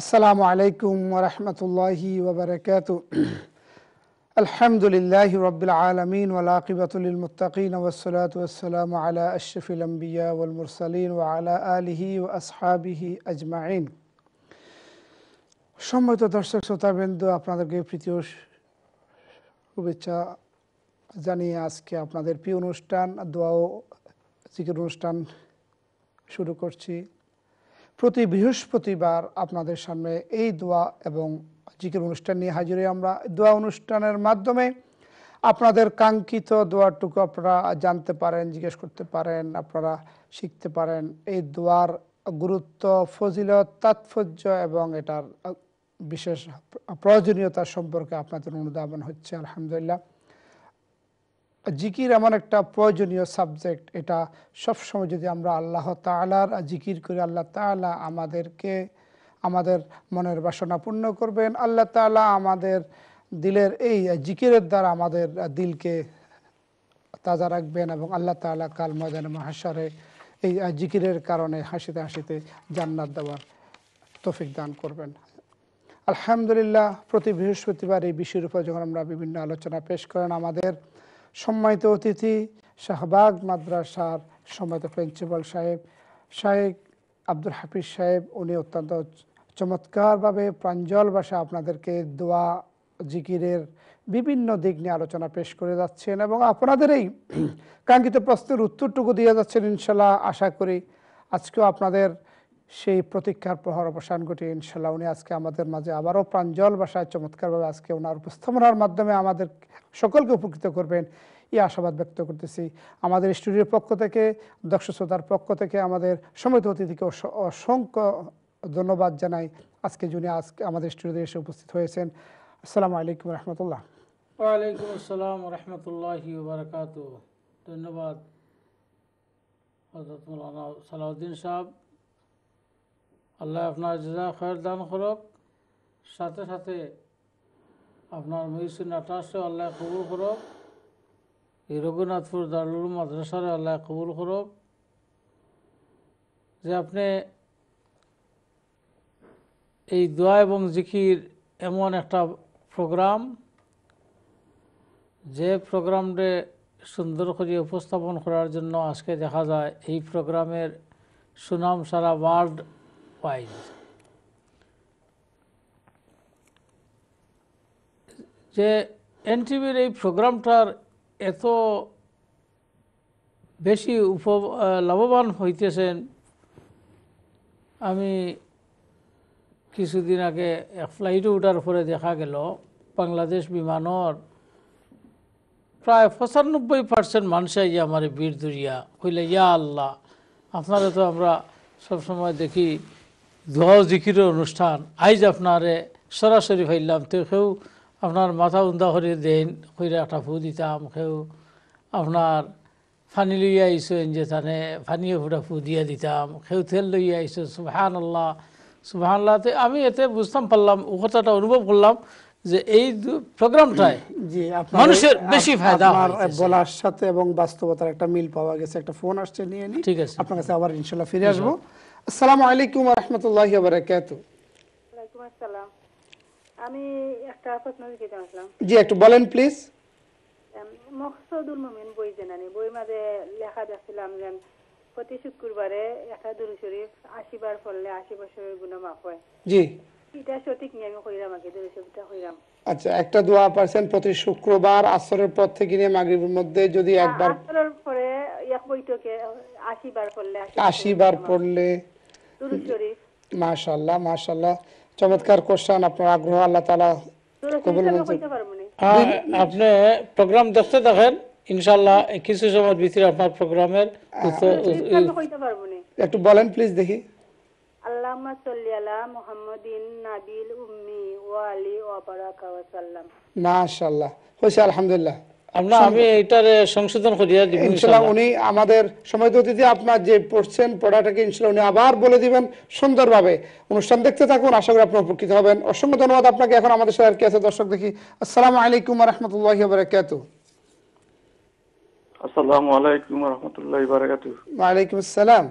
আসসালামু আলাইকুম ওরহমতুল্লাহি ওবরকাত আলহামদুলিল্লাহ রবিল আলমিন ওলাকিবাতুল মুতাকিন ওসলাত ওসালাম আলা আশরফিল আম্বিয়া ওল মুরসালিন ও আলা আলিহি ও আসহাবিহি আজমাইন। সম্মত দর্শক শ্রোতাবৃন্দ, আপনাদেরকে প্রীতীয় শুভেচ্ছা জানিয়ে আজকে আপনাদের প্রিয় অনুষ্ঠান, দোয়া ও অনুষ্ঠান শুরু করছি। প্রতি বৃহস্পতিবার আপনাদের সামনে এই দোয়া এবং জিকির অনুষ্ঠান নিয়ে হাজির আমরা। দোয়া অনুষ্ঠানের মাধ্যমে আপনাদের কাঙ্ক্ষিত দোয়াটুকু আপনারা জানতে পারেন, জিজ্ঞেস করতে পারেন, আপনারা শিখতে পারেন। এই দোয়ার গুরুত্ব, ফজিলত, তাৎপর্য এবং এটার বিশেষ প্রয়োজনীয়তা সম্পর্কে আপনাদের অনুধাবন হচ্ছে, আলহামদুলিল্লাহ। জিকির এমন একটা প্রয়োজনীয় সাবজেক্ট এটা সবসময় যদি আমরা আল্লাহ তালার জিকির করি আল্লাহ তালা আমাদেরকে, আমাদের মনের বাসনা পূর্ণ করবেন, আল্লাহ তালা আমাদের দিলের এই জিকিরের দ্বারা আমাদের দিলকে তাজা রাখবেন এবং আল্লাহ তালা কাল ময়দান মহাসারে এই জিকিরের কারণে হাসিতে হাসিতে জান্নাত দেওয়ার তফিক দান করবেন। আলহামদুলিল্লাহ, প্রতি বৃহস্পতিবার এই বিষয়ের উপর যখন আমরা বিভিন্ন আলোচনা পেশ করেন, আমাদের সম্মানিত অতিথি, শাহবাগ মাদ্রাসার সম্মানিত প্রিন্সিপাল সাহেব শাহেক আব্দুল হাফিজ সাহেব, উনি অত্যন্ত চমৎকারভাবে প্রাঞ্জল ভাষা আপনাদেরকে দোয়া, জিকিরের বিভিন্ন দিক নিয়ে আলোচনা পেশ করে যাচ্ছেন এবং আপনাদের এই কাঙ্ক্ষিত প্রশ্নের উত্তরটুকু দিয়ে যাচ্ছেন ইনশাল্লাহ। আশা করি আজকেও আপনাদের সেই প্রতীক্ষার প্রহর অবসান ঘটিয়ে ইনশাল্লাহ উনি আজকে আমাদের মাঝে আবারও প্রাঞ্জল ভাষায় চমৎকারভাবে আজকে ওনার উপস্থাপনার মাধ্যমে আমাদের সকলকে উপকৃত করবেন। এই আশাবাদ ব্যক্ত করতেছি। আমাদের স্টুডিওর পক্ষ থেকে দর্শক শ্রোতার পক্ষ থেকে আমাদের সমৃদ্ধ অতিথিকে অসংখ্য ধন্যবাদ জানাই আজকে যিনি আজকে আমাদের স্টুডিওতে এসে উপস্থিত হয়েছেন। আসসালামু আলাইকুম রহমতুল্লাহ। ওয়ালাইকুম আসসালাম রহমতুল্লাহি ধন্যবাদ। সালাউদ্দিন সাহেব আল্লাহ আপনার জাজা খয়ের দান করক। সাথে সাথে আপনার মহিসিন আঠাশে আল্লাহ কবুল করক। এই রঘুনাথপুর দারুল মাদ্রাসারে আল্লাহ কবুল করক। যে আপনি এই দোয়া এবং জিকির এমন একটা প্রোগ্রাম, যে প্রোগ্রামটা সুন্দর করে উপস্থাপন করার জন্য আজকে দেখা যায়, এই প্রোগ্রামের সুনাম সারা ওয়ার্ল্ড ওয়াইড যে এনটিভির এই প্রোগ্রামটার এত বেশি উপ লাভবান হইতেছেন, আমি কিছুদিন আগে ফ্লাইটে উঠার পরে দেখা গেল, বাংলাদেশ বিমানর প্রায় পঁচানব্বই পার্সেন্ট মানুষ যে আমার বীর দুরিয়া কইলে ইয়া আল্লাহ, আপনারা তো আমরা সবসময় দেখি দোয়া জিকির অনুষ্ঠান। আইজ আপনারে সরাসরি ফাইলাম তো কেউ আপনার মাথা উন্দা করে দেন, কইরা একটা ফু দিতাম, কেউ আপনার ফানি লইয়া আইসেন যে তানে ফানিয়ে ফুটা ফু দিয়া দিতাম, কেউ তেল লইয়া আইসো সুবাহান আল্লাহ সুবাহান আল্লাহ আমি এতে বুঝতাম পারলাম, ও কথাটা অনুভব করলাম যে এই প্রোগ্রামটায় জি আপনার মানুষের বেশি ফায়দা হইতেছে। বলার সাথে এবং বাস্তবতার একটা মিল পাওয়া গেছে। একটা ফোন আসছে নিয়ে নি। ঠিক আছে। আপনার কাছে আবার ইনশাল্লাহ ফিরে আসব। আসসালামু আলাইকুম রহমতুল্লাহ বারাকাত ওয়ালাইকুম আসসালাম। আমি একটা প্রশ্ন জিজ্ঞেস আসলাম জি একটু বলেন প্লিজ মকসদুল মুমিন বই জানানি। বই মাঝে লেখা দেখছিলাম যে প্রতি শুক্রবারে একটা দুরু শরীফ আশি বার পড়লে আশি বছরের গুণ মাফ হয়। জি। আচ্ছা একটা দোয়া পারছেন প্রতি শুক্রবার আসরের পর থেকে নিয়ে মাগরিবের মধ্যে যদি একবার আসরের পরে এক বইটকে আশি বার পড়লে। বার শরীফ। চমৎকার কোশ্চান আপনার আগ্রহ আল্লাহ তালা হ্যাঁ, আপনি প্রোগ্রাম দেখতে দেখেন ইনশাল্লাহ কিছু সময় ভিতরে আপনার প্রোগ্রামের একটু বলেন প্লিজ দেখি। আল্লাহুম্মা সাল্লি আলা মুহাম্মাদিন নাবিল উম্মি ওয়া আলি ওয়া বারাকা ওয়া সাল্লাম। মাশাল্লাহ হয়েছে আলহামদুলিল্লাহ। আমরা আমি এটার সংশোধন করিয়া দিব ইনশাল্লাহ উনি আমাদের সময় অতিথি আপনার যে পড়ছেন পড়াটাকে ইনশাল্লাহ উনি আবার বলে দিবেন সুন্দরভাবে। অনুষ্ঠান দেখতে থাকুন আশা করি আপনি উপকৃত হবেন। অসংখ্য ধন্যবাদ আপনাকে। এখন আমাদের সাথে আর কি আছে? দর্শক দেখি। আসসালামু আলাইকুম রহমতুল্লাহ বারাকাত আসসালামু আলাইকুম রহমতুল্লাহ বারাকাতু ওয়ালাইকুম আসসালাম।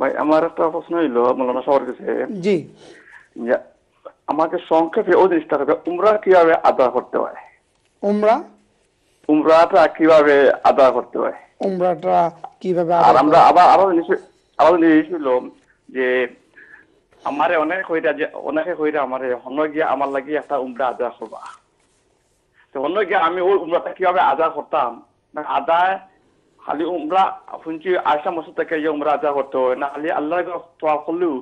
ভাই আমার একটা প্রশ্ন হইল মৌলানা সবার কাছে। জি। যে আমাকে সংক্ষেপে ওই জিনিসটা হবে উমরা কীভাবে আদা করতে হয়? উমরা? উমরাটা কীভাবে আদা করতে হয়? উমরাটা কীভাবে আর আমরা আবার আরও জিনিস আরও জিনিস হলো যে আমারে অনেক হইরা যে অনেকে হইরা আমারে হন্য গিয়ে আমার লাগি একটা উমরা আদা করবা। তো অন্য গিয়ে আমি ওই উমরাটা কীভাবে আদা করতাম? না আদায় খালি উমরা শুনছি আয়সা মসুদ থেকে যে উমরা আদা করতে হয় না খালি আল্লাহ তোয়া করলেও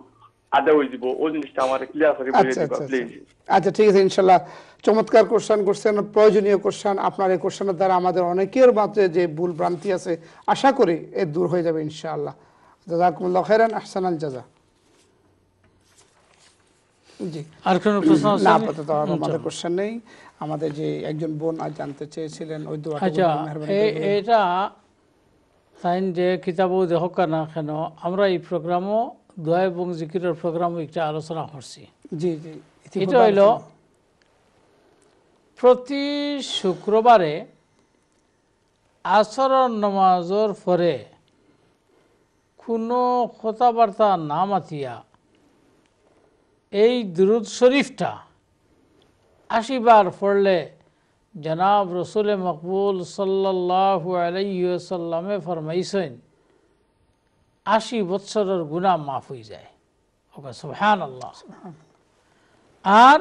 আদা হয়ে যাব ওই জিনিসটা আমার ক্লিয়ার করে আচ্ছা প্লিজ ঠিক আছে ইনশাল্লাহ চমৎকার কোশ্চান করছেন প্রয়োজনীয় কোশ্চান আপনার এই কোশ্চানের দ্বারা আমাদের অনেকের মাত্রে যে ভুল ভ্রান্তি আছে আশা করি এ দূর হয়ে যাবে ইনশাআল্লাহ। জাজাকুমুল্লাহ খাইরান আহসানাল জাজা। জি। আর কোনো প্রশ্ন আছে? না আপাতত আমাদের কোশ্চেন নেই। আমাদের যে একজন বোন আর জানতে চেয়েছিলেন ওই দোয়াটা আচ্ছা। এটা তাইন যে কিতাবও দেখক না কেন আমরা এই প্রোগ্রামও দোয়া এবং জিকিরের প্রোগ্রামও একটা আলোচনা করছি। জি জি এটা হইল প্রতি শুক্রবারে আসর নমাজর পরে কোনো কথাবার্তা না মাতিয়া এই দুরুদ শরীফটা আশিবার পড়লে জনাব রসুল মকবুল সাল্লাহু আলাইসাল্লামে ফরমাইছেন, আশি বৎসরের গুণা মাফ হয়ে যায়। ওকে সুবহান আল্লাহ আর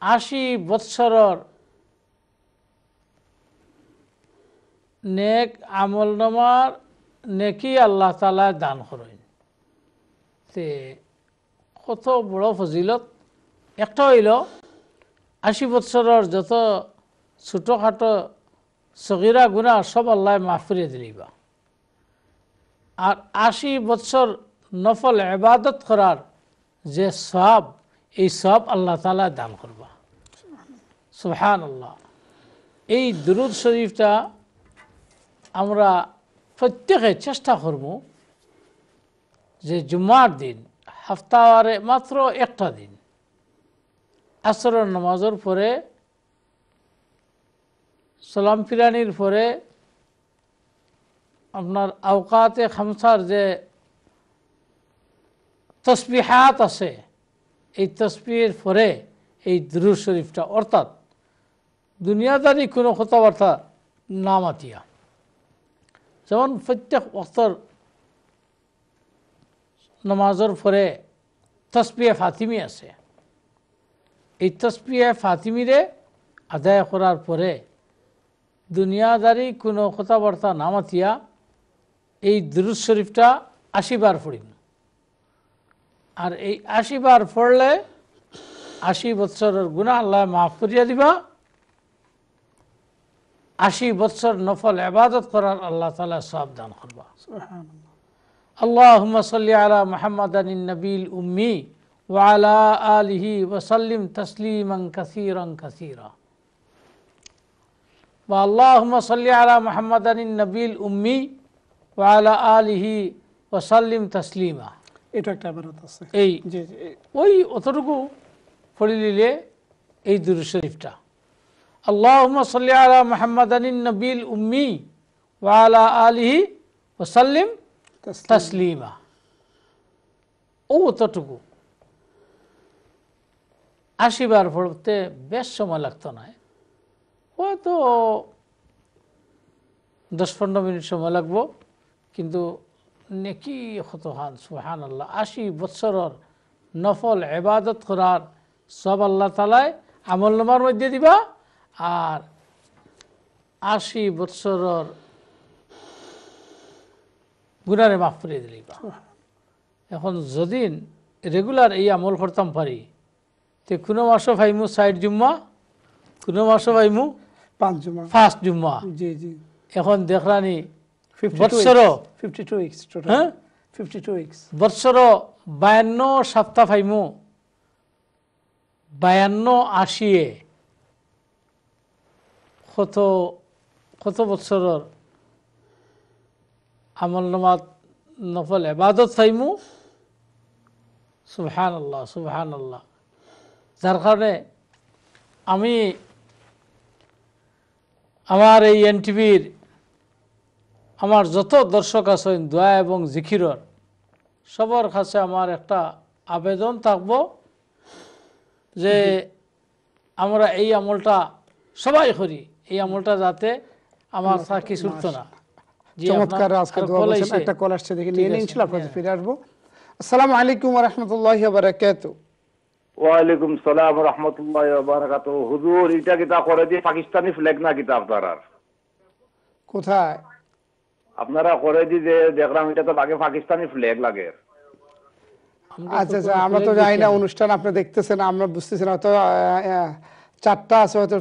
আশি বৎসরর নেক আমল নামার নেকি আল্লাহ তালা দান করেন। তে কত বড় ফজিলত। একটা হইল আশি বৎসরর যত ছোটোখাটো সগিরা গুণা সব আল্লাহ মাফ করে দিলিবা। আর আশি বৎসর নফল এবাদত করার যে সব এই সব আল্লাহ তালা দান করবা। সুবহান আল্লাহ এই দুরুদ শরীফটা আমরা প্রত্যেকে চেষ্টা করব যে জুম্মার দিন হাফতাওয়ারে মাত্র একটা দিন আসরের নামাজের পরে, সালাম ফিরানির পরে, আপনার আওকাতে খামসার যে তসবিহাত আছে, এই তসবির পরে এই দুরুদ শরীফটা, অর্থাৎ দুনিয়াদারি কোনো কথাবার্তা না মাতিয়া। যেমন প্রত্যেক অক্তর নমাজের পরে তসবিয়ে ফাতিমি আছে। এই তসপিয়া ফাতিমিরে আদায় করার পরে দুনিয়াদারি কোনো কথাবার্তা নামাতিয়া এই দুরুজ শরীফটা আশিবার পড়িন আর এই আশিবার পড়লে আশি বৎসরের গুণা আল্লাহ মাফ করিয়া দিবা। আশি বৎসর নফল আবাদত করার আল্লাহ তালা সব দান করবা। আল্লাহ সাল্লি আলা মোহাম্মদ নবীল উম্মি। وعلى آله وسلم تسليما كثيرا كثيرا واللهم صل على محمد النبي الأمي وعلى آله وسلم تسليما এটা একটা আবারত আছে এই জি জি এই- ওই অতটুকু পড়ে নিলে এই দুরু শরীফটা আল্লাহুম্মা সাল্লি আলা মুহাম্মাদানিন নবীল উম্মি ওয়া আলা আলিহি ওয়াসাল্লিম তাসলিম। তাসলিমা ও অতটুকু আশিবার পড়তে বেশ সময় লাগতো না। হয়তো দশ পনেরো মিনিট সময় লাগবো কিন্তু নেকি কত হান সুহান আল্লাহ আশি বৎসরর নফল এবাদত করার সব আল্লাহ তালায় আমল নামার মধ্যে দিবা আর আশি বৎসরর গুণারে মাফ করে দিলিবা এখন যদিন রেগুলার এই আমল করতাম পারি তে কোনো মাসও ভাইমু সাইড জুম্মা কোনো মাসও ভাইমু পাঁচ জমা ফার্স্ট জুম্মা। জি জি। এখন দেখরানি ফিফটি বৎসর। ফিফটি টু উইক্স হ্যাঁ? ফিফটি টু উইক্স বৎসর বায়ান্ন সপ্তাহ পাইমু বায়ান্ন আশিয়ে কত কত বৎসরর? আমল নামাত নফল এবাদত সুবহান আল্লাহ সুবহান আল্লাহ যার কারণে আমি আমার এই এনটিভির আমার যত দর্শক আছেন দোয়া এবং জিকিরর সবার কাছে আমার একটা আবেদন থাকব যে আমরা এই আমলটা সবাই করি। এই আমলটা যাতে আমার থাকি ছুটতো না। চমৎকার আজকে? একটা কল আসছে দেখে নিয়ে ইনশাআল্লাহ আপনাদের হ্যাঁ। ফিরে আসব। আসসালামু আলাইকুম রহমতুল্লাহ বারাকাত ওয়ালাইকুম সালাম রহমতুল্লাহ বারাকাত হুজুর এটা কিতা করে দিয়ে পাকিস্তানি ফ্ল্যাগ না কিতা আপনারা কোথায়? আপনারা করে দি যে দেখলাম এটা তো লাগে পাকিস্তানি ফ্ল্যাগ লাগে। আমরা আচ্ছা আচ্ছা আমরা তো জানি না অনুষ্ঠান আপনি দেখতেছেন আমরা বুঝতেছি না হয়তো চারটা আছে হয়তো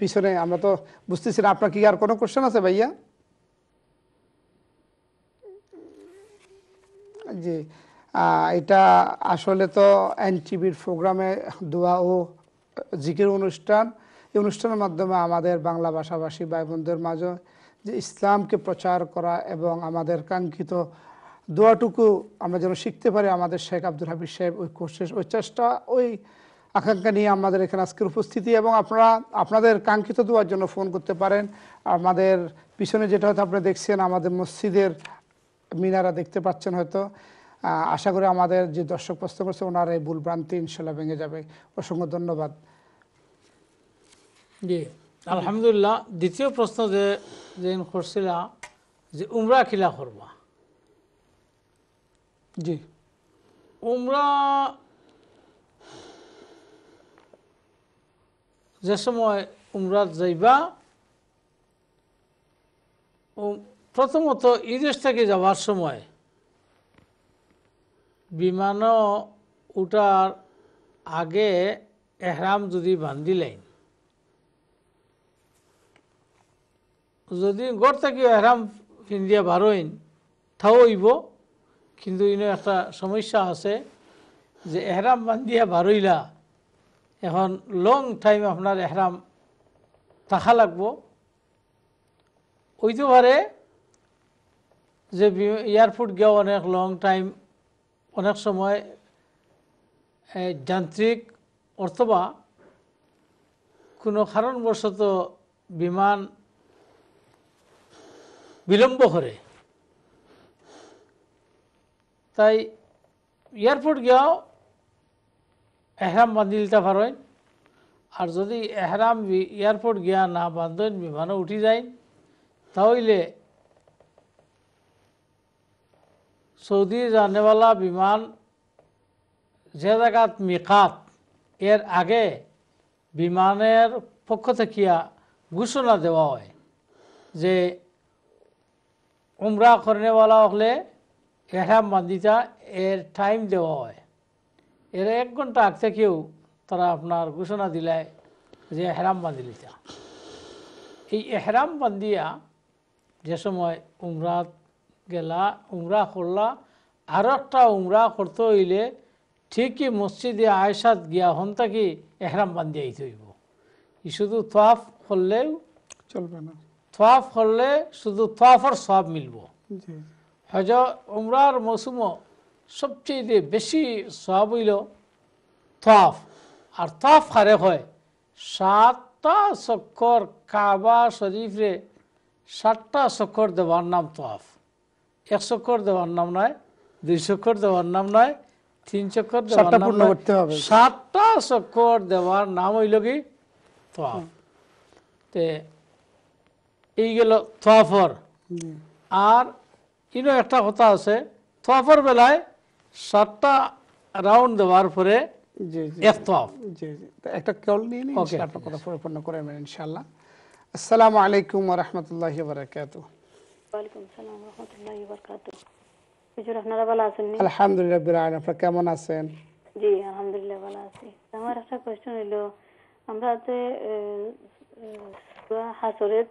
পিছনে আমরা তো বুঝতেছি না আপনার কি আর কোনো কোশ্চেন আছে ভাইয়া? জি। এটা আসলে তো এনটিভির প্রোগ্রামে দোয়া ও জিকির অনুষ্ঠান। এই অনুষ্ঠানের মাধ্যমে আমাদের বাংলা ভাষাভাষী ভাই বোনদের মাঝে যে ইসলামকে প্রচার করা এবং আমাদের কাঙ্ক্ষিত দোয়াটুকু আমরা যেন শিখতে পারি, আমাদের শেখ আব্দুল হাবিব সাহেব ওই কোর্সেস ওই চেষ্টা, ওই আকাঙ্ক্ষা নিয়ে আমাদের এখানে আজকের উপস্থিতি এবং আপনারা, আপনাদের কাঙ্ক্ষিত দোয়ার জন্য ফোন করতে পারেন। আমাদের পিছনে যেটা হয়তো আপনি দেখছেন, আমাদের মসজিদের মিনারা দেখতে পাচ্ছেন হয়তো। আশা করি আমাদের যে দর্শক প্রশ্ন করছে ওনার এই ভুল ভ্রান্তি ইনশাল্লাহ ভেঙে যাবে। অসংখ্য ধন্যবাদ। জি আলহামদুলিল্লাহ। দ্বিতীয় প্রশ্ন যে যেন করছিলা যে উমরা খিলা করবা? জি। উমরা যে সময় উমরাত যাইবা প্রথমত এই দেশ থেকে যাওয়ার সময় বিমানও উঠার আগে এহরাম যদি বান্ধিলেন যদি গড় থেকে এহরাম পিন্দিয়া বারোইন তাও হইব কিন্তু ইনো একটা সমস্যা আছে যে এহরাম বান্ধিয়া বারইলা এখন লং টাইম আপনার এহরাম থাকা লাগবো। ওইতে পারে যে এয়ারপোর্ট গিয়েও অনেক লং টাইম অনেক সময় যান্ত্রিক অথবা কোনো কারণবশত বিমান বিলম্ব করে। তাই এয়ারপোর্ট গিয়াও এহরাম বান্ধি দিতে পারেন আর যদি এহরাম এয়ারপোর্ট গিয়া না বান্ধন বিমানও উঠি যায় তাহলে সৌদি জানেওয়ালা বিমান যে জায়গাত মিকাত এর আগে বিমানের পক্ষ থেকে ঘোষণা দেওয়া হয় যে উমরা করেনেওয়ালা হলে এহরাম বান্ধিতা এর টাইম দেওয়া হয়। এর এক ঘণ্টা আগ থেকেও তারা আপনার ঘোষণা দিলায় যে এহরাম বান্ধিলিতা এই এহরাম বান্ধিয়া যে সময় উমরাত গেলা উমরা করলা। আর একটা উমরা করতে হইলে ঠিকই মসজিদে আয়সাত গিয়া হন থাকি এহরাম বান্ধিয়া আইতে হইব। ই শুধু তোয়াফ করলেও চলবে না। তোয়াফ করলে শুধু তোয়াফর সব মিলব। হজ উমরার মৌসুমও সবচেয়ে বেশি সব হইল তোয়াফ। আর তোয়াফ খারে হয়? সাতটা চক্কর কাবা শরীফরে সাতটা চক্কর দেওয়ার নাম তোয়াফ। এক চক্কর দেওয়ার নাম নয় দুই চক্কর দেওয়ার নাম নয় তিন চক্কর দেওয়ার নাম করতে হবে। সাতটা চক্কর দেওয়ার নাম হইল কি? তোয়াফ তে এই গেল তোয়াফর আর ইনো একটা কথা আছে তোয়াফর বেলায় সাতটা রাউন্ড দেওয়ার পরে একটা কল নিয়ে নিন আপনার কথা পরিপূর্ণ করে নেবেন ইনশাআল্লাহ। আসসালামু আলাইকুম রাহমাতুল্লাহি বারাকাতুহু। হুজুর আপনারা ভালো আছেন আলহামদুলিল্লাহ বিল আলামিন আপনারা কেমন আছেন? জি আলহামদুলিল্লাহ ভালো আছি। আমার একটা আমরা যে হাসরের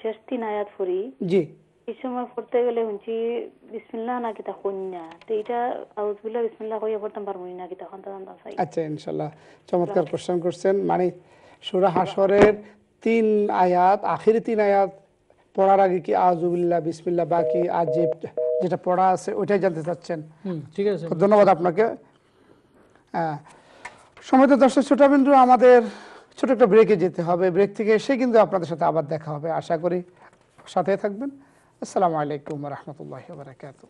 শেষ তিন আয়াত পড়ি জি। এই সময় পড়তে গেলে শুনছি বিসমিল্লাহ না কিতা কন্যা তো এটা আউজবিল্লাহ বিসমিল্লাহ কইয়া পড়তাম পারব না কিতা খন্তা জানতাম চাই আচ্ছা ইনশাল্লাহ চমৎকার কোশ্চেন করছেন। মানে সুরা হাসরের তিন আয়াত আখিরি তিন আয়াত পড়ার আগে কি আজুবিল্লাহ বিসমিল্লাহ বাকি আর যে যেটা পড়া আছে ওইটাই জানতে চাচ্ছেন? ঠিক আছে। ধন্যবাদ আপনাকে। হ্যাঁ সময় তো দর্শক ছোট বিন্দু আমাদের ছোট একটা ব্রেকে যেতে হবে। ব্রেক থেকে এসে কিন্তু আপনাদের সাথে আবার দেখা হবে। আশা করি সাথে থাকবেন। আসসালামু আলাইকুম রহমতুল্লাহ বারাকাতু